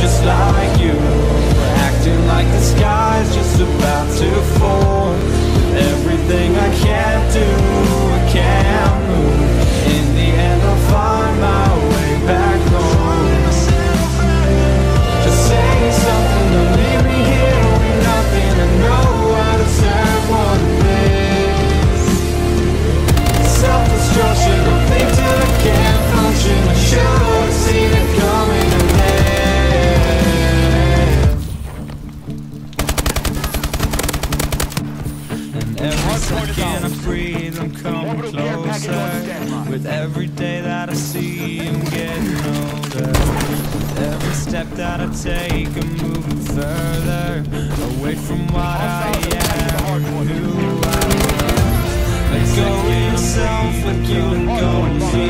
just like you. Acting like the sky's just about to fall. Second I breathe, I'm coming closer. With every day that I see, I'm getting older. With every step that I take, I'm moving further away from what I am, and who I was. Let go of yourself, like you let go of me.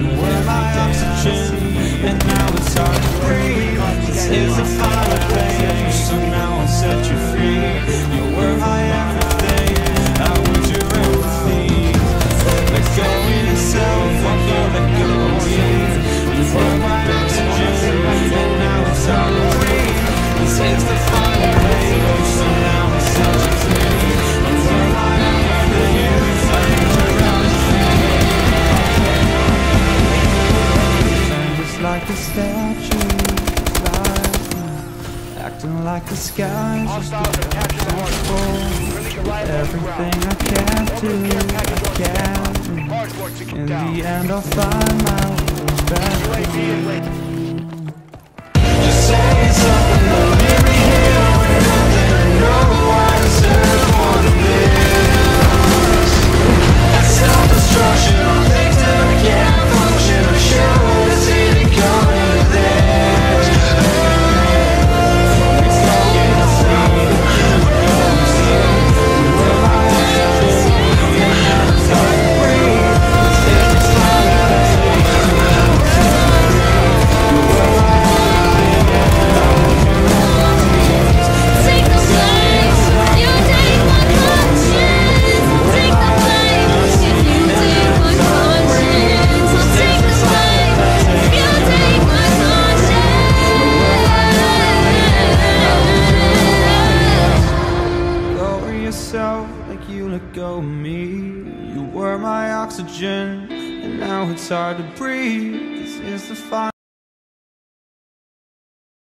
You were my oxygen, and now it's hard to breathe. This is the final like a statue, acting like the sky's just fall. Everything I can do, I can. In the end, I'll find my way back you let go of me. You were my oxygen, and now it's hard to breathe. This is the final.